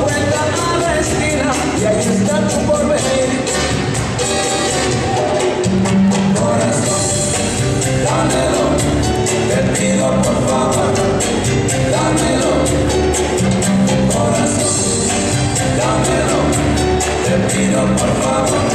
vuelta a la esquina y ahí está tu porvenir. Corazón, dámelo, te pido por favor, dámelo. Corazón, dámelo, te pido por favor.